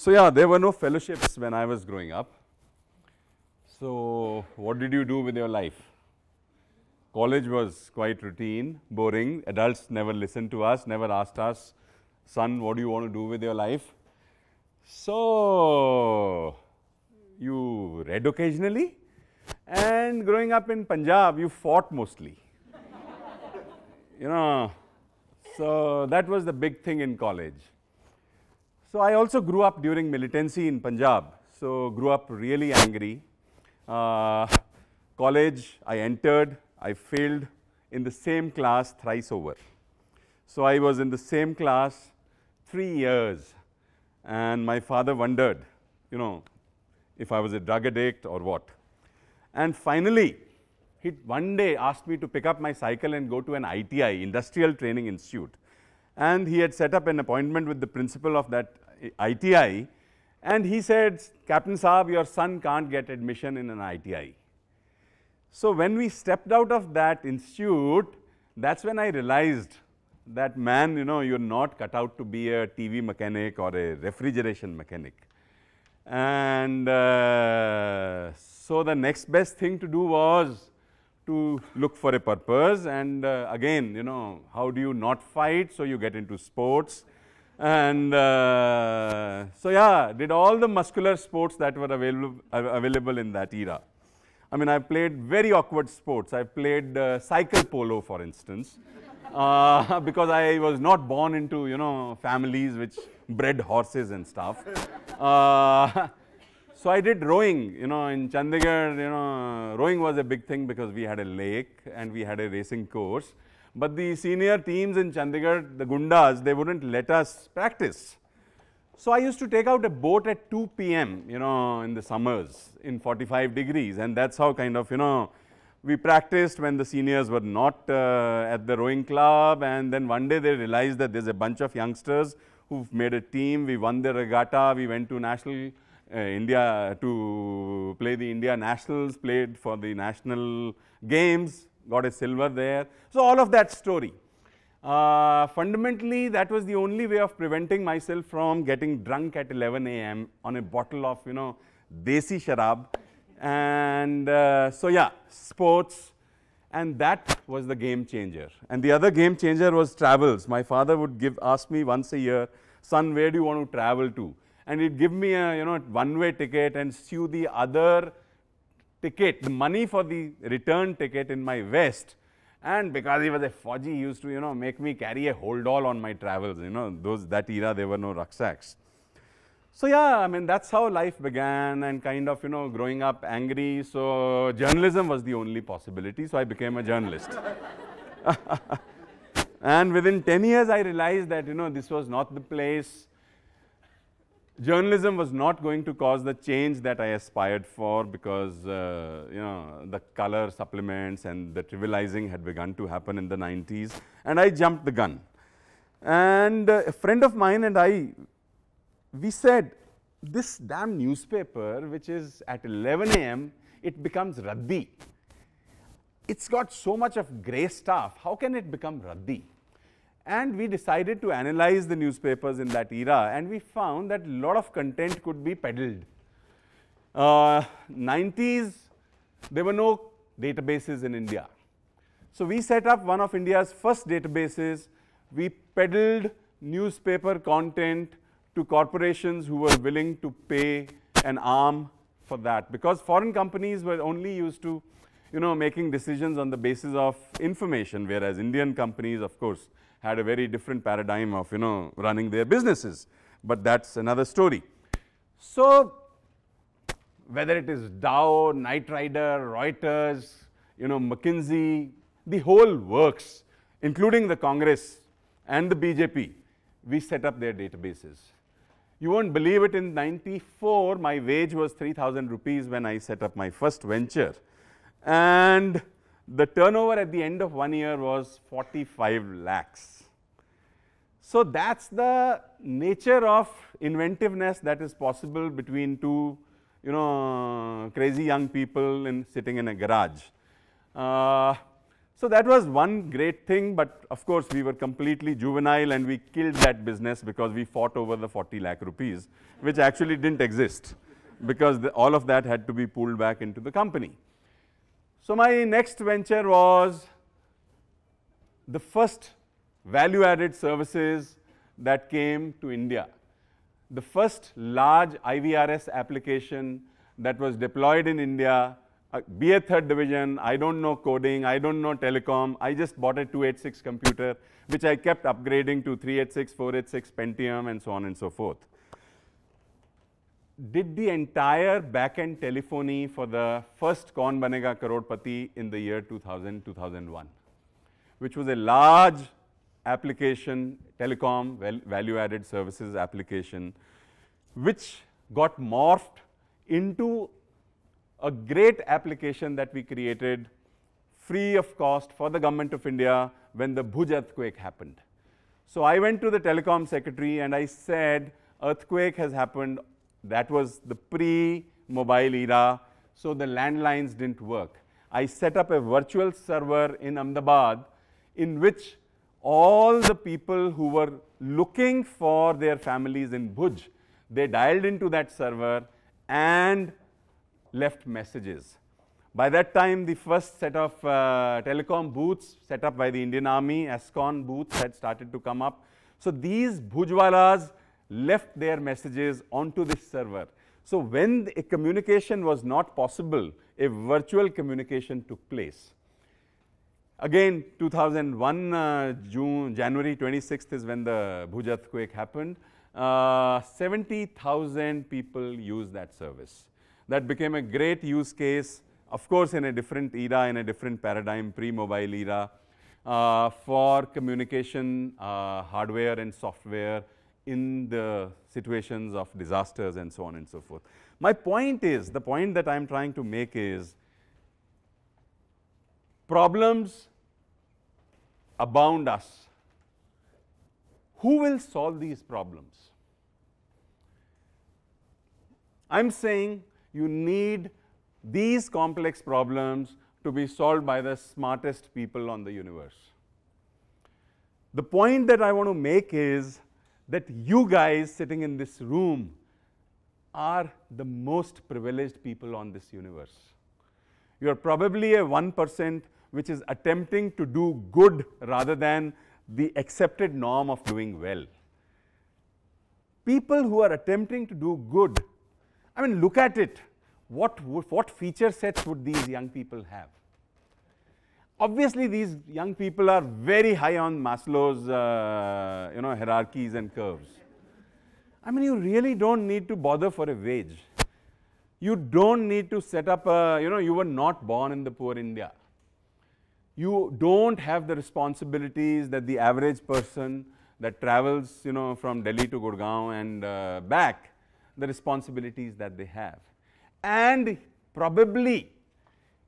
So yeah, there were no fellowships when I was growing up. So what did you do with your life? College was quite routine, boring. Adults never listened to us, never asked us, son, what do you want to do with your life? So you read occasionally and growing up in Punjab, you fought mostly. you know, so that was the big thing in college. So I also grew up during militancy in Punjab. So grew up really angry. Uh, college, I entered, I failed in the same class thrice over. So I was in the same class three years and my father wondered, you know, if I was a drug addict or what. And finally, he one day asked me to pick up my cycle and go to an ITI, Industrial Training Institute. And he had set up an appointment with the principal of that ITI. And he said, Captain Saab, your son can't get admission in an ITI. So when we stepped out of that institute, that's when I realized that man, you know, you're not cut out to be a TV mechanic or a refrigeration mechanic. And uh, so the next best thing to do was to look for a purpose and uh, again, you know, how do you not fight? So you get into sports. And uh, so yeah, did all the muscular sports that were available, available in that era. I mean, I played very awkward sports. I played uh, cycle polo, for instance, uh, because I was not born into, you know, families which bred horses and stuff. Uh, so I did rowing, you know, in Chandigarh, you know, rowing was a big thing because we had a lake and we had a racing course. But the senior teams in Chandigarh, the Gundas, they wouldn't let us practice. So I used to take out a boat at 2 p.m., you know, in the summers in 45 degrees and that's how kind of, you know, we practiced when the seniors were not uh, at the rowing club and then one day they realized that there's a bunch of youngsters who've made a team. We won the regatta, we went to national India to play the India nationals, played for the national games, got a silver there. So all of that story. Uh, fundamentally, that was the only way of preventing myself from getting drunk at 11 a.m. on a bottle of, you know, desi sharab. And uh, so, yeah, sports. And that was the game changer. And the other game changer was travels. My father would give, ask me once a year, son, where do you want to travel to? And he'd give me a, you know, one-way ticket and sew the other ticket, the money for the return ticket in my vest and because he was a Fauji, he used to, you know, make me carry a hold all on my travels, you know, those, that era, there were no rucksacks. So yeah, I mean, that's how life began and kind of, you know, growing up angry. So journalism was the only possibility. So I became a journalist. and within 10 years, I realized that, you know, this was not the place journalism was not going to cause the change that I aspired for because, uh, you know, the color supplements and the trivializing had begun to happen in the 90s and I jumped the gun. And uh, a friend of mine and I, we said, this damn newspaper which is at 11 a.m., it becomes raddi. It's got so much of grey stuff, how can it become raddi? And we decided to analyze the newspapers in that era and we found that a lot of content could be peddled. Uh, 90s, there were no databases in India. So we set up one of India's first databases. We peddled newspaper content to corporations who were willing to pay an arm for that because foreign companies were only used to, you know, making decisions on the basis of information, whereas Indian companies, of course, had a very different paradigm of, you know, running their businesses, but that's another story. So, whether it is Dow, Knight Ridder, Reuters, you know, McKinsey, the whole works, including the Congress and the BJP, we set up their databases. You won't believe it, in 94, my wage was 3000 rupees when I set up my first venture. And the turnover at the end of one year was 45 lakhs. So that's the nature of inventiveness that is possible between two, you know, crazy young people in sitting in a garage. Uh, So that was one great thing, but of course we were completely juvenile and we killed that business because we fought over the 40 lakh rupees, which actually didn't exist because the, all of that had to be pulled back into the company. So my next venture was the first value added services that came to India. The first large IVRS application that was deployed in India uh, a third division, I don't know coding, I don't know telecom, I just bought a 286 computer, which I kept upgrading to 386, 486, Pentium, and so on and so forth. Did the entire back-end telephony for the first Kaun Banega Crorepati in the year 2000, 2001, which was a large application, telecom, value-added services application, which got morphed into a great application that we created free of cost for the government of India when the Bhuj earthquake happened. So I went to the telecom secretary and I said, earthquake has happened. That was the pre-mobile era, so the landlines didn't work. I set up a virtual server in Ahmedabad in which all the people who were looking for their families in Bhuj, they dialed into that server and left messages. By that time, the first set of uh, telecom booths set up by the Indian Army, ESCON booths had started to come up. So these Bhujwalas left their messages onto this server. So when a communication was not possible, a virtual communication took place. Again, 2001, uh, June, January 26th is when the Bhuj earthquake happened. Uh, 70,000 people used that service that became a great use case, of course, in a different era, in a different paradigm, pre-mobile era, uh, for communication uh, hardware and software in the situations of disasters and so on and so forth. My point is, the point that I am trying to make is, problems abound us. Who will solve these problems? I am saying you need these complex problems to be solved by the smartest people on the universe. The point that I want to make is that you guys sitting in this room are the most privileged people on this universe. You are probably a 1% which is attempting to do good rather than the accepted norm of doing well. People who are attempting to do good I mean, look at it. What, what feature sets would these young people have? Obviously, these young people are very high on Maslow's, uh, you know, hierarchies and curves. I mean, you really don't need to bother for a wage. You don't need to set up a, you know, you were not born in the poor India. You don't have the responsibilities that the average person that travels, you know, from Delhi to Gurgaon and uh, back the responsibilities that they have. And probably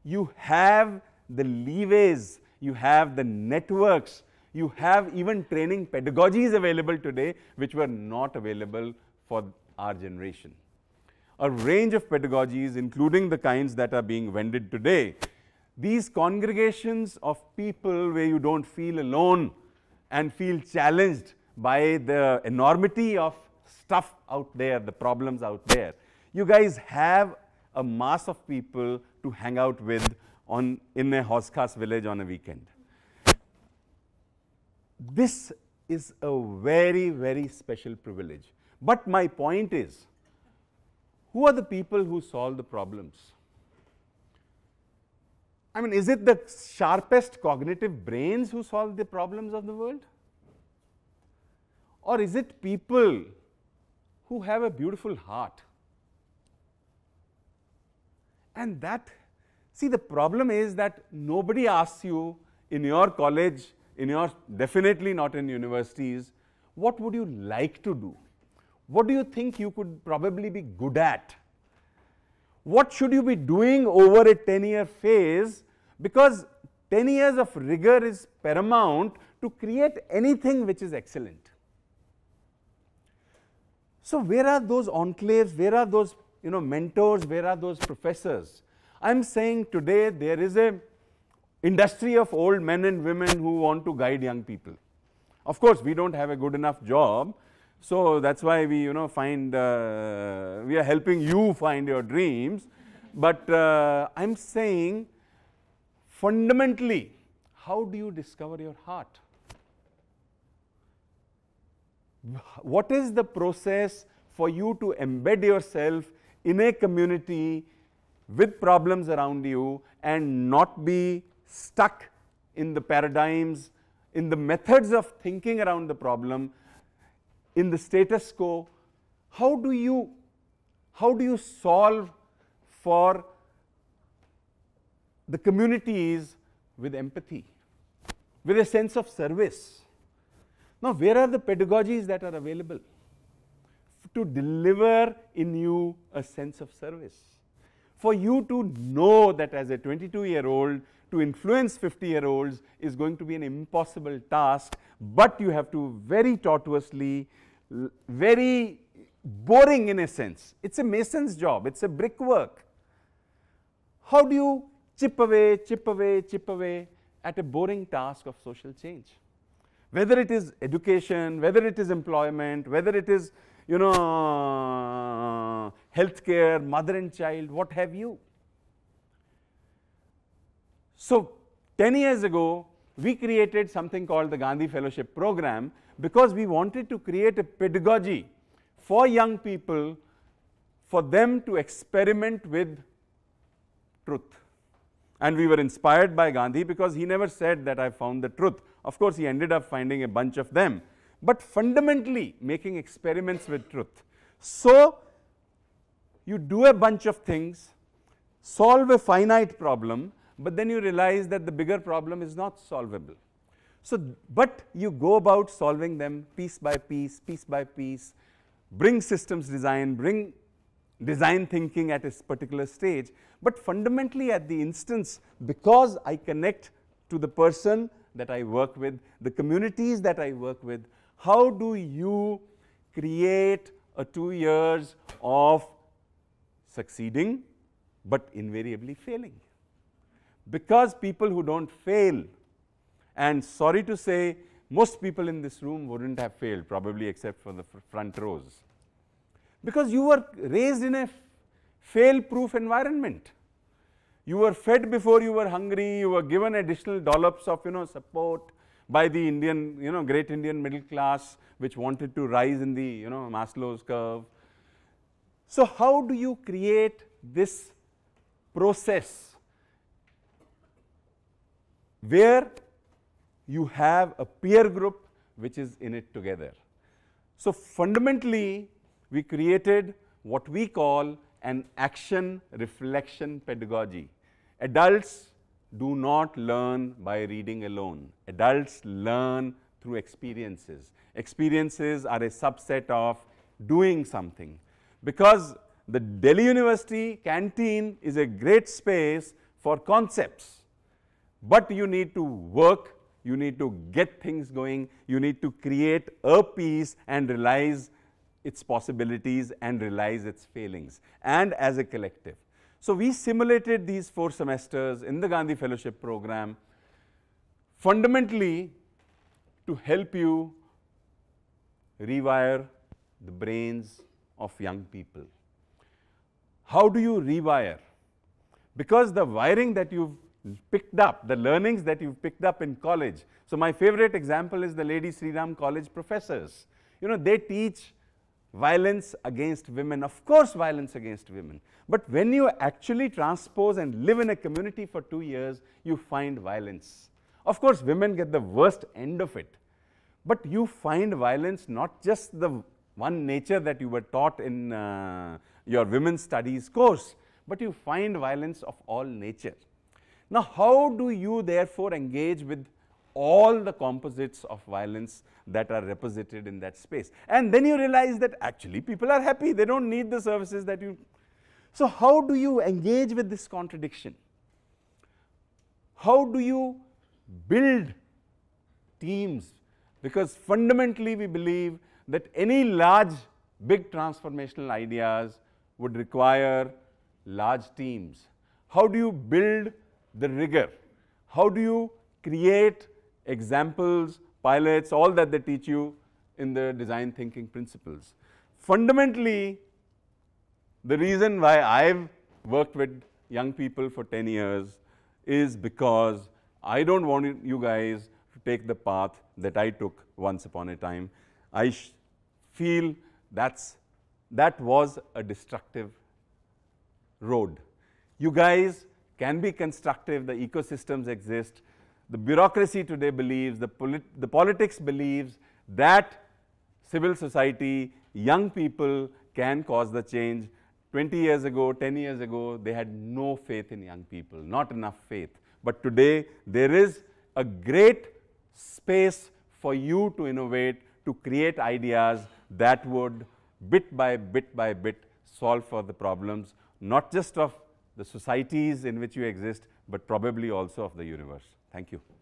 you have the leeways, you have the networks, you have even training pedagogies available today which were not available for our generation. A range of pedagogies including the kinds that are being vended today. These congregations of people where you don't feel alone and feel challenged by the enormity of stuff out there, the problems out there. You guys have a mass of people to hang out with on, in a Hauz village on a weekend. This is a very, very special privilege. But my point is, who are the people who solve the problems? I mean, is it the sharpest cognitive brains who solve the problems of the world? Or is it people who have a beautiful heart. And that, see, the problem is that nobody asks you in your college, in your, definitely not in universities, what would you like to do? What do you think you could probably be good at? What should you be doing over a 10 year phase? Because 10 years of rigor is paramount to create anything which is excellent. So where are those enclaves? Where are those you know, mentors? Where are those professors? I'm saying today there is a industry of old men and women who want to guide young people. Of course, we don't have a good enough job, so that's why we, you know, find, uh, we are helping you find your dreams. But uh, I'm saying fundamentally, how do you discover your heart? What is the process for you to embed yourself in a community with problems around you and not be stuck in the paradigms, in the methods of thinking around the problem, in the status quo, how do you, how do you solve for the communities with empathy, with a sense of service? Now, where are the pedagogies that are available to deliver in you a sense of service? For you to know that as a 22 year old, to influence 50 year olds is going to be an impossible task, but you have to very tortuously, very boring in a sense. It's a mason's job, it's a brickwork. How do you chip away, chip away, chip away at a boring task of social change? Whether it is education, whether it is employment, whether it is, you know, healthcare, mother and child, what have you. So, 10 years ago, we created something called the Gandhi Fellowship Program because we wanted to create a pedagogy for young people for them to experiment with truth. And we were inspired by Gandhi because he never said that I found the truth. Of course, he ended up finding a bunch of them, but fundamentally making experiments with truth. So, you do a bunch of things, solve a finite problem, but then you realize that the bigger problem is not solvable. So, but you go about solving them piece by piece, piece by piece, bring systems design, bring design thinking at a particular stage, but fundamentally at the instance because I connect to the person that I work with, the communities that I work with, how do you create a two years of succeeding but invariably failing? because people who don't fail, and sorry to say, most people in this room wouldn't have failed, probably except for the front rows. Because you were raised in a fail-proof environment. You were fed before you were hungry, you were given additional dollops of, you know, support by the Indian, you know, great Indian middle class, which wanted to rise in the, you know, Maslow's curve. So how do you create this process where you have a peer group which is in it together. So, fundamentally we created what we call an action reflection pedagogy. Adults do not learn by reading alone. Adults learn through experiences. Experiences are a subset of doing something because the Delhi University canteen is a great space for concepts but you need to work, you need to get things going, you need to create a piece and realize its possibilities and realize its failings and as a collective. So, we simulated these 4 semesters in the Gandhi Fellowship program fundamentally to help you rewire the brains of young people. How do you rewire? Because the wiring that you've picked up, the learnings that you've picked up in college. So my favorite example is the Lady Sri Ram College professors. You know, they teach violence against women, of course violence against women. But when you actually transpose and live in a community for two years, you find violence. Of course, women get the worst end of it. But you find violence not just the one nature that you were taught in uh, your women's studies course, but you find violence of all nature. Now, how do you therefore engage with all the composites of violence that are represented in that space? And then you realize that actually people are happy, they don't need the services that you. So, how do you engage with this contradiction? How do you build teams? Because fundamentally we believe that any large, big transformational ideas would require large teams. How do you build the rigor? how do you create examples, pilots, all that they teach you in the design thinking principles. Fundamentally, the reason why I've worked with young people for 10 years is because I don't want you guys to take the path that I took once upon a time. I feel that's, that was a destructive road. You guys can be constructive, the ecosystems exist. The bureaucracy today believes, the, polit the politics believes that civil society, young people can cause the change. 20 years ago, 10 years ago, they had no faith in young people, not enough faith. But today, there is a great space for you to innovate, to create ideas that would bit by bit by bit solve for the problems, not just of the societies in which you exist, but probably also of the universe. Thank you.